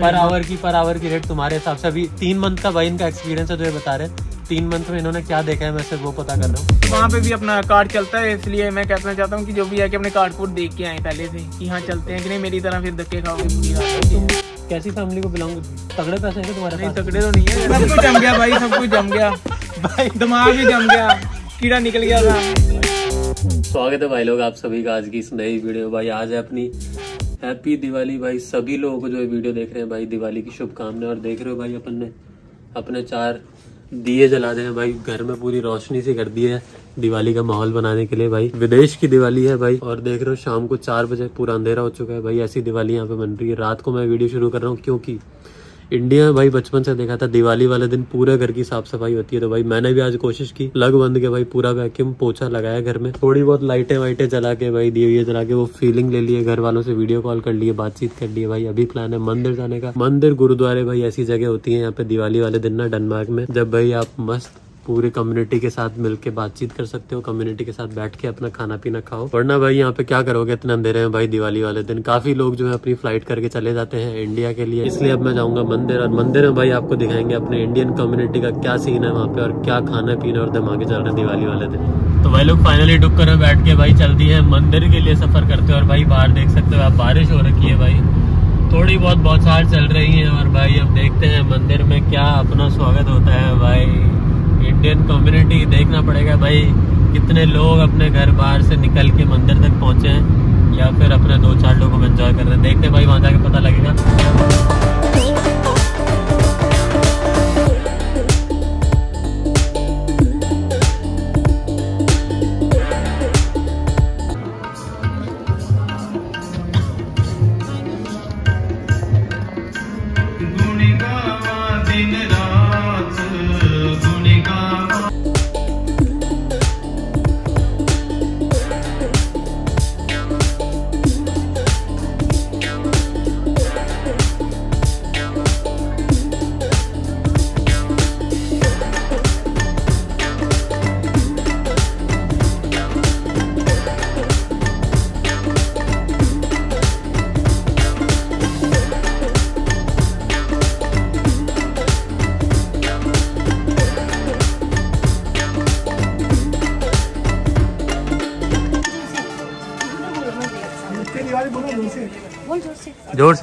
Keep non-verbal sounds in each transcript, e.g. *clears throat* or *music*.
Per hour की per hour की rate तुम्हारे हिसाब से। अभी तीन मंथ का भाई इनका एक्सपीरियंस है तो ये बता रहे हैं। तीन मंथ में इन्होंने क्या देखा है मैं सिर्फ़ वो पता कर रहा हूँ। वहाँ पे भी अपना कार्ड चलता है इसलिए मैं कहना चाहता हूँ कि जो भी है कि अपने कार्ड कोड देख के आए पहले से कि हाँ चलते हैं कि नहीं मेरी तरह फिर धक्के खाओगे तुम कैसी फैमिली को बिलोंग तगड़े पैसे हैं तुम्हारे नहीं पास? तकड़े तो नहीं है। सब कुछ जम गया भाई सब कुछ जम गया। भाई। दिमाग भी जम गया। कीड़ा निकल गया था। स्वागत है भाई लोग आप सभी का आज की इस नई वीडियो भाई आज है अपनी हैप्पी दिवाली भाई। सभी लोगों को जो ये वीडियो देख रहे हैं भाई, दिवाली की शुभकामनाएँ। और देख रहे हो भाई, अपन ने अपने चार दिए जला दे हैं भाई। घर में पूरी रोशनी से कर दी है दिवाली का माहौल बनाने के लिए भाई। विदेश की दिवाली है भाई। और देख रहे हो शाम को चार बजे पूरा अंधेरा हो चुका है भाई। ऐसी दिवाली यहाँ पे बन रही है। रात को मैं वीडियो शुरू कर रहा हूँ, क्योंकि इंडिया में भाई बचपन से देखा था, दिवाली वाले दिन पूरे घर की साफ़ सफ़ाई होती है तो भाई मैंने भी आज कोशिश की, लग बंद के भाई पूरा वैक्यूम पोछा लगाया घर में। थोड़ी बहुत लाइटें वाइटें जला के भाई दिए जला के, वो फीलिंग ले लिए, घर वालों से वीडियो कॉल कर लिए, बातचीत कर लिए भाई। अभी प्लान है मंदिर जाने का। मंदिर, गुरुद्वारे भाई ऐसी जगह होती है, यहाँ पे दिवाली वाले दिन ना डेनमार्क में, जब भाई आप मस्त पूरे कम्युनिटी के साथ मिलके बातचीत कर सकते हो कम्युनिटी के साथ बैठ के अपना खाना पीना खाओ। वरना भाई यहाँ पे क्या करोगे, इतने अंधेरे में भाई दिवाली वाले दिन। काफ़ी लोग जो है अपनी फ़्लाइट करके चले जाते हैं इंडिया के लिए। इसलिए अब मैं जाऊँगा मंदिर और मंदिर में भाई आपको दिखाएँगे अपने इंडियन कम्युनिटी का क्या सीन है वहाँ पे और क्या खाना पीना और दिमागे चल रहे हैं दिवाली वाले दिन। तो भाई लोग फाइनली डुक्कर में बैठ के भाई चल दिए हैं। मंदिर के लिए सफ़र करते हो और भाई बाहर देख सकते हो आप, बारिश हो रखी है भाई। थोड़ी बहुत बौछार चल रही है और भाई अब देखते हैं मंदिर में क्या अपना स्वागत होता है भाई। इंडियन कम्युनिटी देखना पड़ेगा भाई, कितने लोग अपने घर बाहर से निकल के मंदिर तक पहुँचे हैं, या फिर अपने दो चार लोगों को एंजॉय कर रहे हैं। देखते भाई, वहाँ जाके पता लगेगा।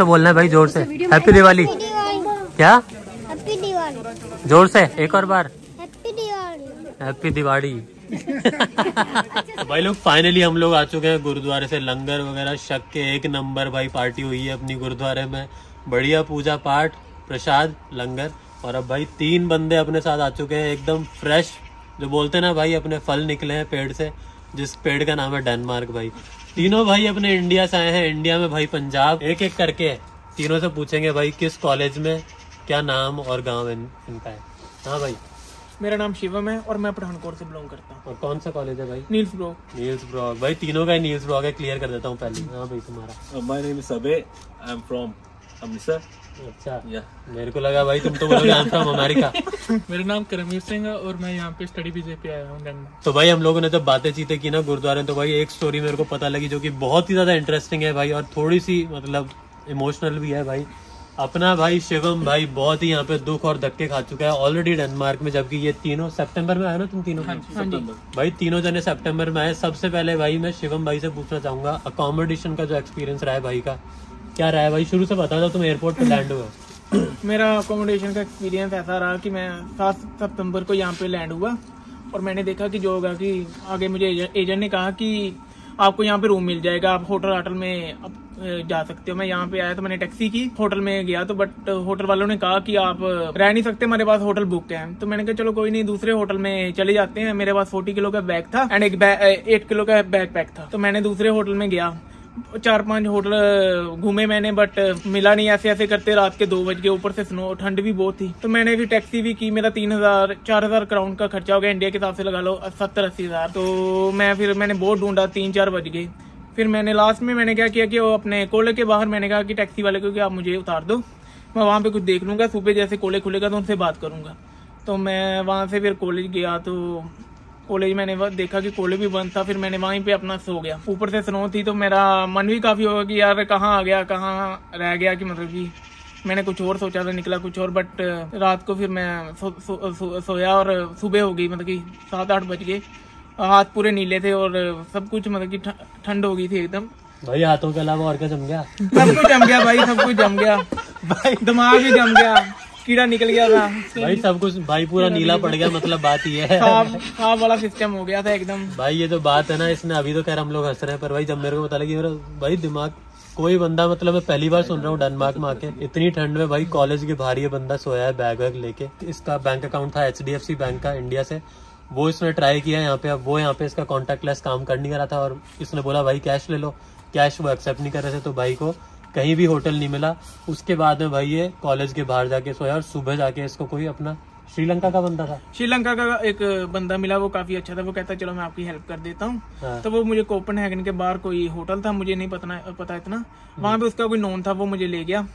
से बोलना है भाई ज़ोर से। हैप्पी दिवाली क्या? हैप्पी दिवाली ज़ोर से एक और बार। हैप्पी दिवाली हैप्पी दिवाली तो भाई लोग फाइनली हम लोग आ चुके हैं गुरुद्वारे से। लंगर वगैरह शक के एक नंबर भाई पार्टी हुई है अपनी गुरुद्वारे में। बढ़िया पूजा पाठ प्रसाद लंगर। और अब भाई तीन बंदे अपने साथ आ चुके हैं एकदम फ्रेश जो बोलते हैं ना भाई अपने फल निकले हैं पेड़ से जिस पेड़ का नाम है डेनमार्क भाई। तीनों भाई अपने इंडिया से आए हैं। इंडिया में भाई पंजाब एक एक करके तीनों से पूछेंगे भाई किस कॉलेज में क्या नाम और गाँव इन, इनका है। हाँ भाई। मेरा नाम शिवम है और मैं पठानकोट से बिलोंग करता हूँ। और कौन सा कॉलेज है भाई? नील्स ब्रॉक नील्स ब्लॉग भाई तीनों का ही नील्स ब्लॉग है क्लियर कर देता हूँ पहले। हाँ भाई तुम्हारा। माई नेम सबे आई एम फ्रॉम अच्छा। Yeah. मेरे को लगा भाई तुम तो बोलोगे आई फ्रॉम अमेरिका मेरा नाम करमवीर सिंह है और मैं यहाँ पे स्टडी वीजे पे आया हूँ तो भाई हम लोगों ने जब बातें चीतें की ना गुरुद्वारे तो भाई एक स्टोरी मेरे को पता लगी जो कि बहुत ही ज़्यादा इंटरेस्टिंग है भाई और थोड़ी सी मतलब इमोशनल भी है भाई। अपना भाई शिवम भाई बहुत ही यहाँ पे दुख और धक्के खा चुका है ऑलरेडी डेनमार्क में जबकि ये तीनों सितंबर में आए ना तुम तीनों? सितंबर भाई तीनों जने सितंबर में आए। सबसे पहले भाई मैं शिवम भाई से पूछना चाहूँगा अकोमोडेशन का जो एक्सपीरियंस रहा है भाई का क्या रहा है? भाई, शुरू से बता दो, तुम एयरपोर्ट पे लैंड हुए *clears throat* मेरा अकोमोडेशन का एक्सपीरियंस ऐसा रहा कि मैं सात सितंबर को यहाँ पे लैंड हुआ और मैंने देखा कि जो होगा कि आगे मुझे एजेंट ने कहा कि आपको यहाँ पे रूम मिल जाएगा, आप होटल होटल में जा सकते हो। मैं यहाँ पे आया तो मैंने टैक्सी की होटल में गया तो बट होटल वालों ने कहा कि आप रह नहीं सकते, हमारे पास होटल बुक है। तो मैंने कहा, चलो कोई नहीं, दूसरे होटल में चले जाते हैं। मेरे पास फोर्टी किलो का बैग था एंड एक एट किलो का बैग पैक था। तो मैंने दूसरे होटल में गया। चार पाँच होटल घूमे मैंने बट मिला नहीं ऐसे ऐसे करते रात के दो बज गए, ऊपर से स्नो ठंड भी बहुत थी। तो मैंने फिर टैक्सी भी की, मेरा तीन हज़ार, चार हज़ार क्राउन का खर्चा हो गया इंडिया के हिसाब से लगा लो सत्तर अस्सी हज़ार। तो मैं फिर, मैंने बहुत ढूंढा तीन चार बज गए। फिर मैंने लास्ट में मैंने क्या किया कि वो अपने कोले के बाहर मैंने कहा कि टैक्सी वाले को कि आप मुझे उतार दो, मैं वहाँ पे कुछ देख लूँगा, सुबह जैसे कोले खुलेगा तो उनसे बात करूँगा। तो मैं वहाँ से फिर कॉलेज गया तो कॉलेज मैंने देखा कि कॉलेज भी बंद था फिर मैंने वहीं पे अपना सो गया। ऊपर से स्नो थी तो मेरा मन भी काफ़ी होगा कि यार कहाँ आ गया कहाँ रह गया कि मतलब कि मैंने कुछ और सोचा था निकला कुछ और बट रात को फिर मैं सो, सो, सो, सोया और सुबह हो गई मतलब कि सात आठ बज गए। हाथ पूरे नीले थे और सब कुछ मतलब कि ठंड हो गई थी एकदम। भाई हाथों के अलावा और क्या जम गया? सब कुछ जम गया भाई सब कुछ जम गया। *laughs* भाई दिमाग भी जम गया। कीड़ा निकल गया था। भाई सब कुछ भाई पूरा नीला पड़ गया मतलब बात ये है। साफ़ वाला सिस्टम हो गया था एकदम। भाई ये तो बात है ना इसने अभी तो खैर हम लोग हंस रहे हैं पर भाई जब मेरे को पता लगी मेरा भाई दिमाग कोई बंदा मतलब मैं पहली बार सुन रहा हूँ डेनमार्क में आके इतनी ठंड में भाई कॉलेज के बाहर ये बंदा सोया है बैग वैग लेके। इसका बैंक अकाउंट था एचडीएफसी बैंक का इंडिया से। वो इसने ट्राई किया यहाँ पे अब वो यहाँ पे इसका कॉन्टेक्ट लेस काम कर नहीं रहा था और इसने बोला भाई कैश ले लो। कैश वो एक्सेप्ट नहीं कर रहे थे तो भाई को कहीं भी होटल नहीं मिला। उसके बाद में भाई ये कॉलेज के बाहर जाके सोया और सुबह जाके इसको कोई अपना श्रीलंका का बंदा था। श्रीलंका का एक बंदा मिला वो काफ़ी अच्छा था। वो कहता चलो मैं आपकी हेल्प कर देता हूँ। हाँ। तो वो मुझे कोपन के बाहर कोई होटल था मुझे नहीं पता पता इतना। वहाँ पे उसका कोई नोन था वो मुझे ले गया।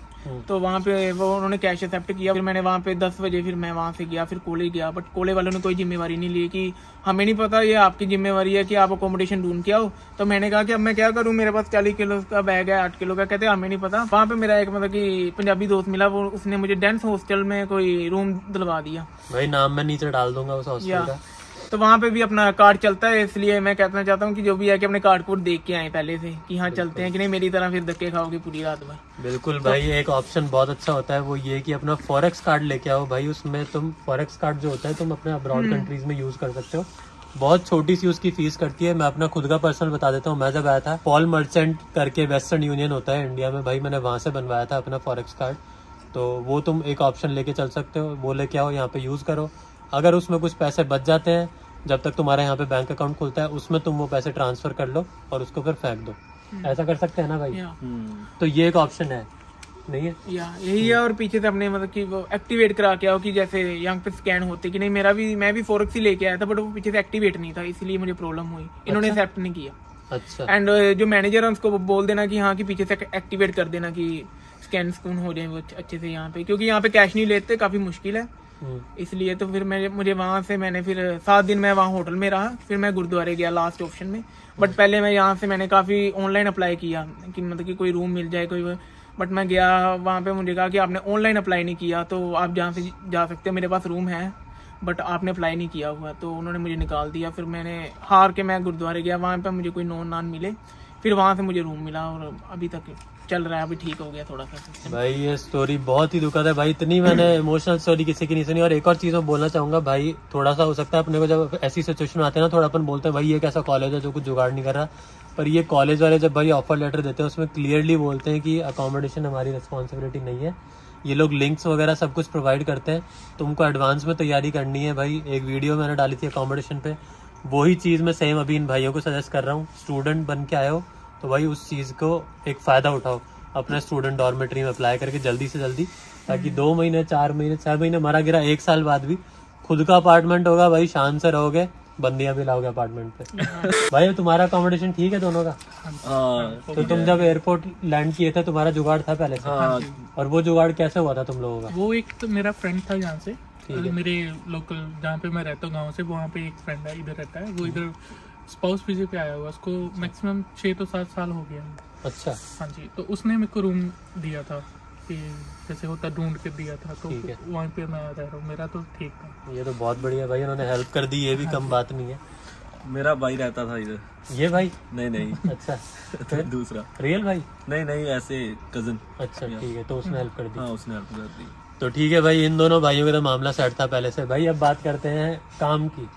तो वहाँ पे वो उन्होंने कैश एक्सेप्ट किया फिर मैंने वहाँ पे दस बजे फिर मैं वहाँ से गया फिर कोले गया बट कोले वालों ने कोई जिम्मेवारी नहीं ली कि हमें नहीं पता ये आपकी जिम्मेवारी है कि आप अकोमोडेशन ढूंढ के आओ। तो मैंने कहा कि अब मैं क्या करूँ? मेरे पास चालीस किलो का बैग है आठ किलो का कहते हमें नहीं पता। वहाँ पे मेरा एक मतलब की पंजाबी दोस्त मिला वो उसने मुझे डेंस हॉस्टल में कोई रूम दिलवा दिया। भाई नाम मैं नीचे डाल दूँगा उस हॉस्टल का। तो वहाँ पे भी अपना कार्ड चलता है इसलिए मैं कहना चाहता हूँ कि जो भी है कि अपने कार्ड कोड देख के आए पहले से कि हाँ चलते हैं कि नहीं मेरी तरह फिर धक्के खाओगे पूरी रात भर। बिल्कुल भाई एक ऑप्शन बहुत अच्छा होता है वो ये कि अपना फॉरेक्स कार्ड लेके आओ भाई उसमें तुम फॉरेक्स कार्ड जो होता है तुम अपने अब्रॉड कंट्रीज़ में यूज़ कर सकते हो। बहुत छोटी सी उसकी फ़ीस करती है मैं अपना खुद का पर्सनल बता देता हूँ। मैं जब आया था पॉल मर्चेंट करके वेस्टर्न यूनियन होता है इंडिया में भाई मैंने वहाँ से बनवाया था अपना फॉरेक्स कार्ड तो वो तुम एक ऑप्शन लेके चल सकते हो वो लेके आओ यहाँ पे यूज़ करो। अगर उसमें कुछ पैसे बच जाते हैं जब तक तुम्हारे यहाँ पे बैंक अकाउंट खुलता है उसमें तुम वो पैसे ट्रांसफ़र कर लो और उसको फिर फेंक दो। ऐसा कर सकते हैं ना भाई? तो ये एक ऑप्शन है। नहीं है? या यही है और पीछे से अपने मतलब कि वो एक्टिवेट करा के आओ कि जैसे यहाँ पे स्कैन होते कि नहीं मेरा भी मैं भी फोरक्स ही लेके आया था बट वो पीछे से एक्टिवेट नहीं था इसलिए मुझे प्रॉब्लम हुई। इन्होंने एक्सेप्ट नहीं किया। अच्छा। एंड जो मैनेजर है उसको बोल देना कि हाँ कि पीछे से एक्टिवेट कर देना कि स्कैन स्कून हो जाए वो अच्छे से यहाँ पे क्योंकि यहाँ पे कैश नहीं लेते काफ़ी मुश्किल है। हम्म, इसलिए तो फिर मैं मुझे वहाँ से मैंने फिर सात दिन मैं वहाँ होटल में रहा फिर मैं गुरुद्वारे गया लास्ट ऑप्शन में। बट पहले मैं यहाँ से मैंने काफ़ी ऑनलाइन अप्लाई किया कि मतलब कि कोई रूम मिल जाए कोई बट मैं गया वहाँ पे मुझे कहा कि आपने ऑनलाइन अप्लाई नहीं किया तो आप जहाँ से जा सकते हो मेरे पास रूम है। बट आपने अप्लाई नहीं किया हुआ तो उन्होंने मुझे निकाल दिया। फिर मैंने हार के मैं गुरुद्वारे गया वहाँ पर मुझे कोई नॉन नान मिले। फिर वहाँ से मुझे रूम मिला और अभी तक चल रहा है, अभी ठीक हो गया थोड़ा सा। भाई, ये स्टोरी बहुत ही दुखद है। भाई, इतनी मैंने इमोशनल स्टोरी किसी की नहीं सुनी। और एक और चीज़ मैं बोलना चाहूँगा, भाई, थोड़ा सा हो सकता है अपने को जब ऐसी सिचुएशन आते हैं ना, थोड़ा अपन बोलते हैं, भाई, ये कैसा कॉलेज है जो कुछ जुगाड़ नहीं कर रहा। पर ये कॉलेज वाले जब भाई ऑफ़र लेटर देते हैं, उसमें क्लियरली बोलते हैं कि अकोमोडेशन हमारी रिस्पॉन्सिबिलिटी नहीं है। ये लोग लिंक्स वगैरह सब कुछ प्रोवाइड करते हैं। तुमको एडवांस में तैयारी करनी है, भाई। एक वीडियो मैंने डाली थी अकोमोडेशन पे। वही चीज़ मैं सेम अभी इन भाइयों को सजेस्ट कर रहा हूँ। स्टूडेंट बन के आए हो। तो भाई उस चीज़ को एक फ़ायदा उठाओ अपने स्टूडेंट डॉर्मेटरी में अप्लाई करके जल्दी से जल्दी ताकि दो महीने चार महीने छह महीने मरा गिरा एक साल बाद भी खुद का अपार्टमेंट होगा भाई शान से रहोगे बंदियाँ भी लाओगे अपार्टमेंट पे। *laughs* भाई तुम्हारा अकोमोडेशन ठीक है दोनों का? हाँ। तो तुम जब एयरपोर्ट लैंड किए थे तुम्हारा जुगाड़ था पहले से? हाँ। और वो जुगाड़ कैसे हुआ था तुम लोगों का? वो एक तो मेरा फ्रेंड था यहाँ से। मेरे लोकल जहाँ पे मैं रहता हूँ गाँव से वहाँ पे एक फ्रेंड है इधर रहता है वो इधर स्पाउस वीजे पे आया हुआ उसको मैक्सिमम छः तो सात साल हो गया। है अच्छा। हाँ जी तो उसने मेरे को रूम दिया था कि जैसे होता ढूंढ के दिया था तो वहीं पे मैं रह रहा हूँ मेरा तो ठीक था। ये तो बहुत बढ़िया भाई उन्होंने हेल्प कर दी ये भी कम बात नहीं है। मेरा भाई रहता था इधर। ये भाई? नहीं नहीं। अच्छा। *laughs* तो दूसरा। रियल भाई? नहीं नहीं ऐसे कज़न अच्छा ठीक है तो उसने हेल्प कर दी। हाँ उसने हेल्प कर दी। तो ठीक है भाई इन दोनों भाइयों का तो मामला सेट था पहले से। भाई अब बात करते हैं काम की।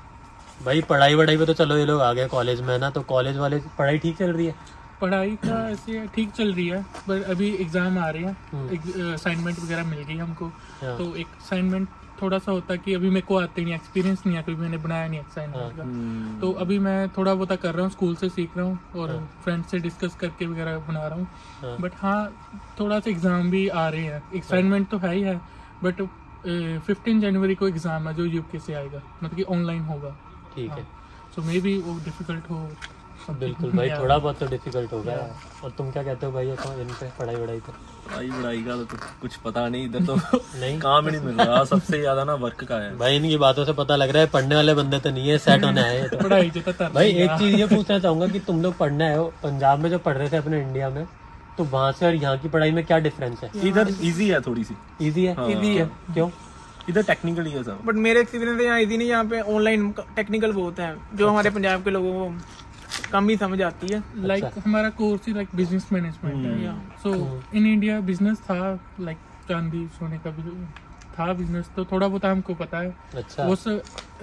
भाई पढ़ाई वढ़ाई पे तो चलो ये लोग आ गए कॉलेज में है ना? तो कॉलेज वाले पढ़ाई ठीक चल रही है? पढ़ाई का ऐसे ठीक चल रही है पर अभी एग्ज़ाम आ रहे हम्म। हैं असाइनमेंट वगैरह मिल गई हमको। हाँ। तो एक असाइनमेंट थोड़ा सा होता कि अभी मेरे को आते नहीं एक्सपीरियंस नहीं है कभी मैंने बनाया नहीं असाइनमेंट का। हम्म, तो अभी मैं थोड़ा बहुत कर रहा हूँ स्कूल से सीख रहा हूँ और फ्रेंड से डिस्कस करके वगैरह बना रहा हाँ। हूँ। बट हाँ थोड़ा सा एग्ज़ाम भी आ रहे हैं। असाइनमेंट तो है ही है बट फिफ्टीन जनवरी को एग्ज़ाम है जो यूके से आएगा। मतलब कि ऑनलाइन होगा। ठीक है। सो मे बी वो डिफ़िकल्ट हो बिल्कुल भाई थोड़ा बहुत तो डिफ़िकल्ट होगा और तुम क्या कहते हो भाई तो इन पे पढ़ाई वढ़ाई पे पढ़ाई वढ़ाई का तो कुछ पता नहीं इधर तो नहीं। काम ही नहीं मिल रहा। सबसे ज़्यादा ना वर्क का है। भाई इनकी बातों से पता लग रहा है पढ़ने वाले बंदे तो नहीं है सेट होने आए हैं तो। पढ़ाई जो था भाई एक चीज़ ये पूछना चाहूँगा कि तुम लोग पढ़ने आए हो पंजाब में जो पढ़ रहे थे अपने इंडिया में तो वहाँ से और यहाँ की पढ़ाई में क्या डिफरेंस है? इधर इजी है थोड़ी सी। इजी है? हाँ। इजी है। क्यों? इधर टेक्निकल ही है सब। बट मेरे एक्सपीरियंस यहाँ इजी नहीं यहाँ पे ऑनलाइन टेक्निकल बहुत है जो हमारे पंजाब के लोगों को कम ही समझ आती है। लाइक like, हमारा कोर्स ही लाइक बिज़नेस मैनेजमेंट है सो इन इंडिया बिज़नेस था लाइक चांदी सोने का भी था बिज़नेस तो थोड़ा बहुत हमको पता है। अच्छा। उस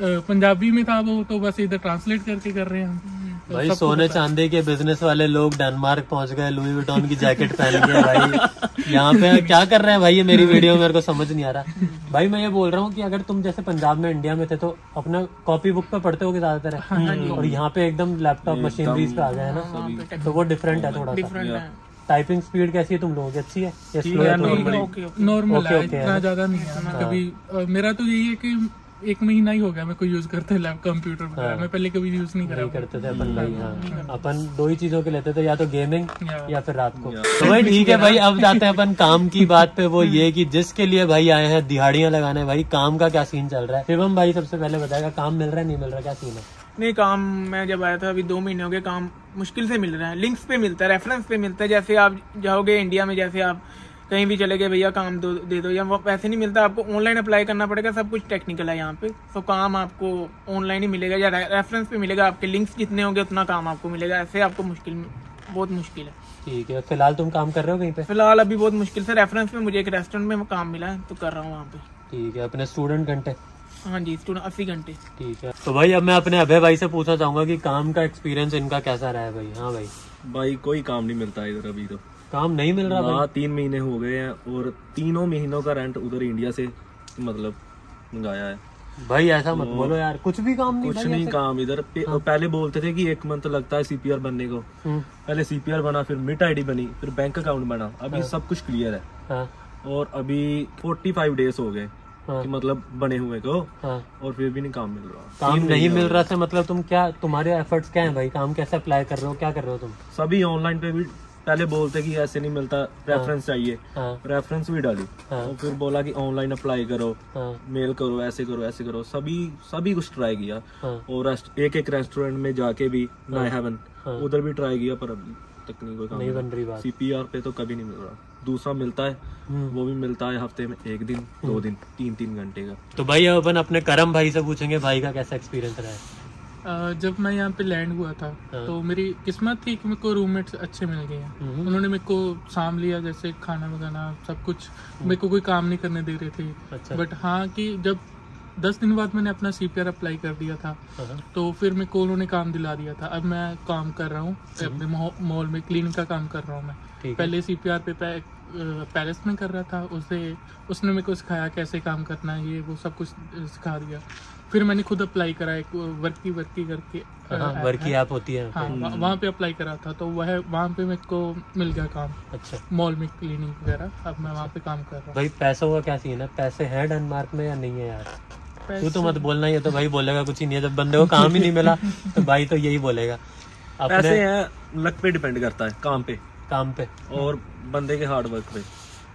पंजाबी में था वो तो बस इधर ट्रांसलेट करके कर रहे हैं हम। तो भाई सोने चांदी के बिज़नेस वाले लोग डेनमार्क पहुँच गए लुई विटॉन की जैकेट पहन के भाई। *laughs* यहाँ पे क्या कर रहे हैं भाई ये मेरी *laughs* वीडियो मेरे को समझ नहीं आ रहा। भाई मैं ये बोल रहा हूँ कि अगर तुम जैसे पंजाब में इंडिया में थे तो अपना कॉपी बुक पे पढ़ते होगे ज़्यादातर और यहाँ पे एकदम लैपटॉप मशीनरीज पे आ गए ना? तो वो डिफरेंट है थोड़ा सा। डिफरेंट है। टाइपिंग स्पीड कैसी है? तुम लोगों की अच्छी है? है, है नॉर्मल है इतना ज़्यादा नहीं है। मैं कभी मेरा तो यही है कि एक महीना ही हो गया मेरे को यूज़ करते लैप कंप्यूटर वगैरह। मैं पहले कभी यूज़ नहीं नहीं करा करते थे अपन भाई हाँ। अपन दो ही चीज़ों के लेते थे या तो गेमिंग या- या फिर रात को। तो भाई ठीक है भाई अब जाते हैं अपन काम की *laughs* बात पे। वो ये कि जिसके लिए भाई आए हैं दिहाड़ियाँ लगाने भाई काम का क्या सीन चल रहा है? शिवम भाई सबसे पहले बताएगा काम मिल रहा है नहीं मिल रहा क्या सीन है? नहीं काम मैं जब आया था अभी दो महीने हो गए काम मुश्किल से मिल रहा है। लिंक्स पे मिलता है रेफरेंस पे मिलता है जैसे आप जाओगे इंडिया में जैसे आप कहीं भी चले गए भैया काम दो दे दो। या वो वैसे नहीं मिलता आपको ऑनलाइन अप्लाई करना पड़ेगा सब कुछ टेक्निकल है यहाँ पे। तो काम आपको ऑनलाइन ही मिलेगा या रेफरेंस पे मिलेगा आपके लिंक्स जितने होंगे उतना काम आपको मिलेगा। ऐसे आपको मुश्किल बहुत मुश्किल है। ठीक है फ़िलहाल तुम काम कर रहे हो कहीं पे? फ़िलहाल अभी बहुत मुश्किल से रेफरेंस पे मुझे एक रेस्टोरेंट में काम मिला है तो कर रहा हूँ वहाँ पे। ठीक है अपने स्टूडेंट घंटे। हाँ जी स्टूडेंट अस्सी घंटे। ठीक है। तो भाई अब मैं अपने अभय भाई से पूछना चाहूँगा कि काम का एक्सपीरियंस इनका कैसा रहा है भाई? हाँ भाई। भाई कोई काम नहीं मिलता इधर अभी तो। काम नहीं मिल रहा भाई? हाँ तीन महीने हो गए हैं और तीनों महीनों का रेंट उधर इंडिया से मतलब मंगाया है। भाई ऐसा मत बोलो यार। कुछ भी काम नहीं कुछ भाई नहीं काम इधर। पे- पहले बोलते थे कि एक मंथ लगता है सीपीआर बनने को। हम्म, पहले सीपीआर बना फिर मिट आईडी बनी फिर बैंक अकाउंट बना। अभी सब कुछ क्लियर है। हाँ। और अभी 45 डेज़ हो गए। हाँ। कि मतलब बने हुए को हाँ। और फिर भी नहीं काम मिल रहा। काम तीन नहीं मिल रहा से मतलब तुम क्या तुम्हारे एफर्ट्स क्या हैं भाई? काम कैसे अप्लाई कर रहे हो? क्या कर रहे हो तुम? सभी ऑनलाइन पे भी पहले बोलते कि ऐसे नहीं मिलता रेफरेंस चाहिए। हाँ। रेफरेंस भी डाली। और फिर बोला कि ऑनलाइन अप्लाई करो मेल करो ऐसे करो ऐसे करो। सभी सभी कुछ ट्राई किया। और एक एक रेस्टोरेंट में जाके भी नाई हेवन। उधर भी ट्राई किया पर अभी तक नहीं कोई काम नहीं बन रही बात। सीपीआर पे तो कभी नहीं मिल रहा। दूसरा मिलता है हम्म। वो भी मिलता है हफ़्ते में एक दिन दो दिन तीन तीन घंटे का। तो भाई अपन अपने करम भाई से पूछेंगे भाई का कैसा एक्सपीरियंस रहा है? जब मैं यहाँ पे लैंड हुआ था हाँ। तो मेरी किस्मत थी कि मेरे को रूममेट्स अच्छे मिल गए हैं। हम्म। उन्होंने मेरे को साम लिया जैसे खाना वगैरह सब कुछ। मेरे को कोई काम नहीं करने दे रहे थे। अच्छा। बट हाँ कि जब दस दिन बाद मैंने अपना सी अप्लाई कर दिया था। हाँ, तो फिर मेरे को उन्होंने काम दिला दिया था। अब मैं काम कर रहा हूँ। अपने मॉल में क्लीनिंग का काम कर रहा हूँ मैं। हम्म। है। पहले सी पे पै- पैलेस में कर रहा था। उसे उसने मेरे को सिखाया कैसे काम करना है ये वो सब कुछ सिखा दिया। फिर मैंने खुद अप्लाई करा एक वर्की वर्की करके हाँ वर्क है। ऐप होती है। हाँ वहाँ वहाँ पे अप्लाई करा था। तो वह वहाँ पे मेरे को मिल गया काम। अच्छा। मॉल में क्लीनिंग वगैरह। अब मैं वहाँ पे काम कर रहा हूँ। भाई पैसों का क्या सीन है? पैसे हैं डेनमार्क में या नहीं है यार? तू तो मत बोलना ये तो भाई बोलेगा कुछ ही नहीं है। जब बंदे को काम ही नहीं मिला तो भाई तो यही बोलेगा। पैसे अपने हैं लक पे डिपेंड करता है काम पे। काम पे। और बंदे के हार्ड वर्क पे।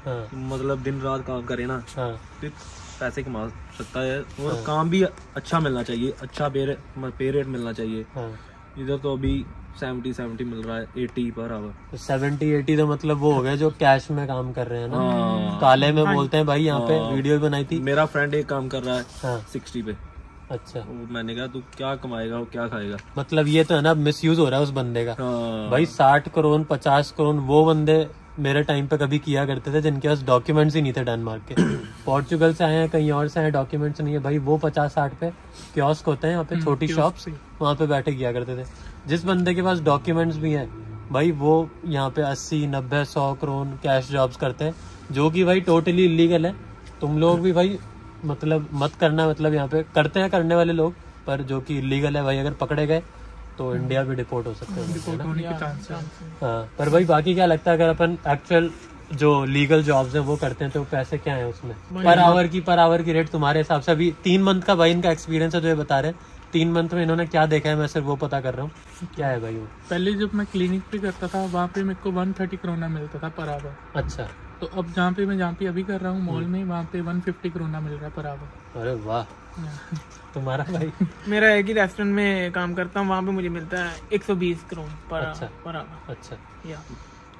हाँ। मतलब दिन रात काम करे ना हाँ। पैसे कमा सकता है। और हाँ। काम भी अच्छा मिलना चाहिए अच्छा पे पे रेट मिलना चाहिए। हाँ। इधर तो अभी सेवेंटी सेवेंटी मिल रहा है एटी पर आवर तो सेवेंटी एटी तो मतलब वो हो गया जो कैश में काम कर रहे हैं ना। हाँ। काले में बोलते हैं भाई यहाँ पे हाँ। वीडियो बनाई थी। मेरा फ्रेंड एक काम कर रहा है हाँ। सिक्सटी पे। अच्छा। वो मैंने कहा तू क्या कमाएगा और क्या खाएगा? मतलब ये तो है ना मिस यूज़ हो रहा है उस बंदे का। हाँ। भाई साठ करोड़ पचास करोड़ वो बंदे मेरे टाइम पे कभी किया करते थे जिनके पास डॉक्यूमेंट्स ही नहीं थे डेनमार्क के। *coughs* पोर्चुगल से आए हैं कहीं और से आए डॉक्यूमेंट्स नहीं है। भाई वो पचास साठ पे क्योस्क होते हैं यहाँ पे छोटी kiosk शॉप्स वहाँ पे बैठे किया करते थे। जिस बंदे के पास डॉक्यूमेंट्स भी हैं भाई वो यहाँ पे अस्सी नब्बे सौ करोड़ कैश जॉब्स करते हैं जो कि भाई टोटली इलीगल है। तुम लोग भी भाई मतलब मत करना मतलब यहाँ पे करते हैं करने वाले लोग पर जो कि इलीगल है भाई अगर पकड़े गए तो इंडिया भी डिपोर्ट हो सकते हैं है हाँ। पर भाई बाकी क्या लगता है अगर अपन एक्चुअल जो लीगल जॉब्स हैं वो करते हैं तो पैसे क्या है उसमें? पर आवर की पर आवर की रेट तुम्हारे हिसाब से अभी तीन मंथ का भाई इनका एक्सपीरियंस है जो ये बता रहे हैं। तीन मंथ में इन्होंने क्या देखा है मैं सिर्फ़ वो पता कर रहा हूँ। क्या है भाई वो? पहले जब मैं क्लिनिक पे करता था वहाँ पे मेरे को वन थर्टी करोना मिलता था पर आवर। अच्छा। तो अब जहाँ पे मैं जहाँ पे अभी कर रहा हूँ मॉल में वहाँ पे वन फिफ्टी करोना मिल रहा है पर आवर। अरे वाह। *laughs* तुम्हारा भाई? मेरा एक ही रेस्टोरेंट में काम करता हूँ वहाँ पे मुझे मिलता है 120 करोड़ पर अच्छा। Per hour. अच्छा। या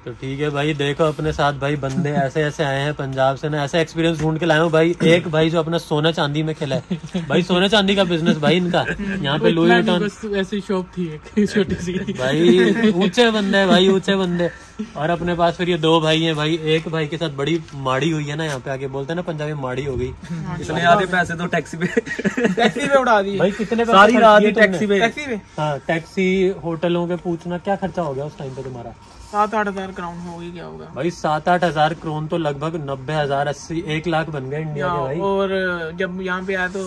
तो ठीक है भाई देखो अपने साथ भाई बंदे ऐसे ऐसे आए हैं पंजाब से ना ऐसा एक्सपीरियंस ढूंढ के लाए हूँ भाई। एक भाई जो अपना सोना चांदी में खेला है। भाई सोना चांदी का बिज़नेस भाई इनका। यहाँ पे लुई विटॉन ऐसी शॉप थी एक *laughs* छोटी सी। भाई ऊँचे बंदे हैं भाई ऊँचे बंदे। और अपने पास फिर ये दो भाई हैं भाई। एक भाई के साथ बड़ी माड़ी हुई है ना यहाँ पे आके बोलते हैं ना पंजाबी माड़ी हो गई। इतने आधे पैसे तो टैक्सी पे। टैक्सी पे उड़ा दी भाई कितने सारी रात ही? टैक्सी पे। टैक्सी पे? हाँ टैक्सी होटलों के पूछना क्या खर्चा हो गया उस टाइम पे तुम्हारा? सात आठ हज़ार क्राउन हो गई क्या होगा? भाई सात आठ हज़ार क्रोन तो लगभग नब्बे हज़ार अस्सी एक लाख बन गए इंडिया के भाई। और जब यहाँ पे आया तो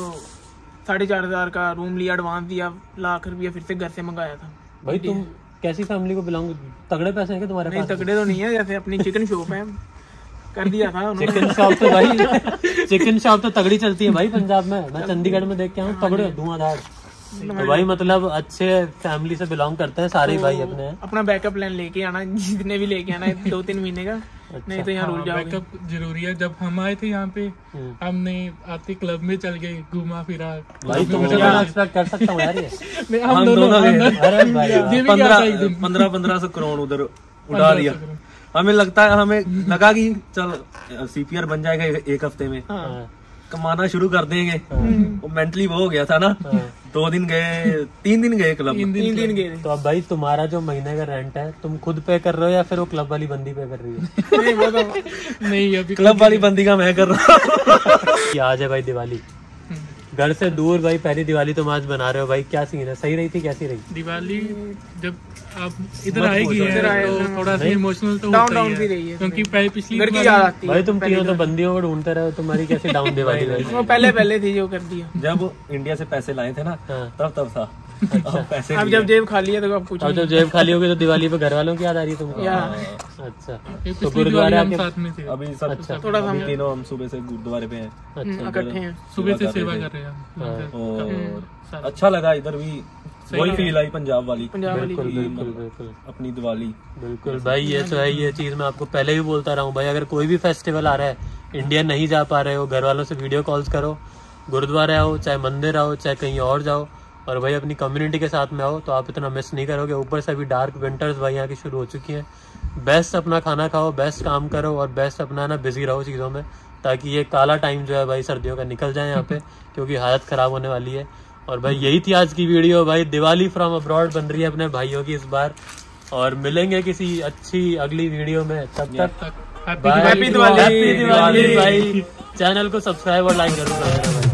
साढ़े चार हज़ार का रूम लिया एडवांस दिया लाख रुपया फिर से घर से मंगाया था। भाई तुम कैसी फैमिली को बिलोंग तगड़े पैसे हैं क्या तुम्हारे नहीं पास? तगड़े तो नहीं है जैसे अपनी चिकन शॉप है। कर दिया था उन्होंने। चिकन शॉप तो भाई *laughs* चिकन शॉप तो तगड़ी चलती है भाई पंजाब में। मैं चंडीगढ़ में देख के आऊँ तगड़े धुआंधार। तो भाई मतलब अच्छे फैमिली से बिलोंग करते हैं सारे भाई अपने। अपना बैकअप प्लान लेके आना जितने भी लेके आना है दो तीन महीने का अच्छा, नहीं तो यहाँ जाओगे। बैकअप ज़रूरी है। जब हम आए थे यहाँ पे। हमने आते क्लब में चल गए घूमा फिरा। भाई तो मैं कर सकता हूँ यार ये। *laughs* हम दोनों *laughs* पंद्रह पंद्रह सौ करोड़ उधर उड़ा लिया हमें लगता है हमें लगा कि चल सीपीआर बन जाएगा एक- एक हफ़्ते में। हाँ, कमाना शुरू कर देंगे। वो मेंटली वो हो गया था ना। हाँ। दो दिन गए तीन दिन गए क्लब तीन दिन तीन दिन गए। तो अब भाई तुम्हारा जो महीने का रेंट है तुम खुद पे कर रहे हो या फिर वो क्लब वाली बंदी पे कर रही हो? *laughs* नहीं वो तो नहीं अभी क्लब वाली बंदी का मैं कर रहा हूँ। *laughs* आज है भाई दिवाली। घर से दूर भाई पहली दिवाली तुम आज बना रहे हो भाई क्या सीन है? सही रही थी कैसी रही? दिवाली जब आप इधर आएगी है तो थोड़ा सा इमोशनल तो डाउन डाउन भी रही है। क्योंकि पहले पिछली घर की याद आती है। भाई तुम तीनों तो बंदियों को ढूंढते रहे हो तुम्हारी कैसे डाउन दिवाली *laughs* वो पहले पहले थी जो कर दिया जब इंडिया से पैसे लाए थे ना हाँ। तब तब था। अब पैसे अब जब जेब खाली है तो अब कुछ और जब जेब खाली होगी तो दिवाली पे घर वालों की याद आ रही है तुमको? अच्छा। तो गुरुद्वारे हम साथ में थे। अभी सब अच्छा। थोड़ा सा तीनों हम सुबह से गुरुद्वारे पे हैं। हम्म, इकट्ठे हैं। सुबह से सेवा कर रहे हैं हाँ। और अच्छा लगा इधर भी वही फील आई पंजाब वाली। पंजाब बिल्कुल बिल्कुल बिल्कुल। अपनी दिवाली। बिल्कुल भाई ये तो है ये चीज़ मैं आपको पहले भी बोलता रहा हूँ भाई अगर कोई भी फेस्टिवल आ रहा है इंडिया नहीं जा पा रहे हो घर वालों से वीडियो कॉल्स करो गुरुद्वारे आओ चाहे मंदिर आओ चाहे कहीं और जाओ और भाई अपनी कम्युनिटी के साथ में आओ तो आप इतना मिस नहीं करोगे। ऊपर से अभी डार्क विंटर्स भाई यहाँ की शुरू हो चुकी हैं। बेस्ट अपना खाना खाओ बेस्ट काम करो और बेस्ट अपना ना बिज़ी रहो चीज़ों में ताकि ये काला टाइम जो है भाई सर्दियों का निकल जाए यहाँ पे *laughs* क्योंकि हालत ख़राब होने वाली है। और भाई यही थी आज की वीडियो भाई। दिवाली फ्रॉम अब्रॉड बन रही है अपने भाइयों की इस बार। और मिलेंगे किसी अच्छी अगली वीडियो में। तब तक हैप्पी दिवाली। हैप्पी दिवाली भाई। चैनल को सब्सक्राइब और लाइक ज़रूर करें।